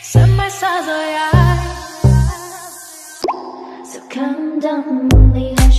Set my sights on oh, your So come down, calm down，你还是一笑。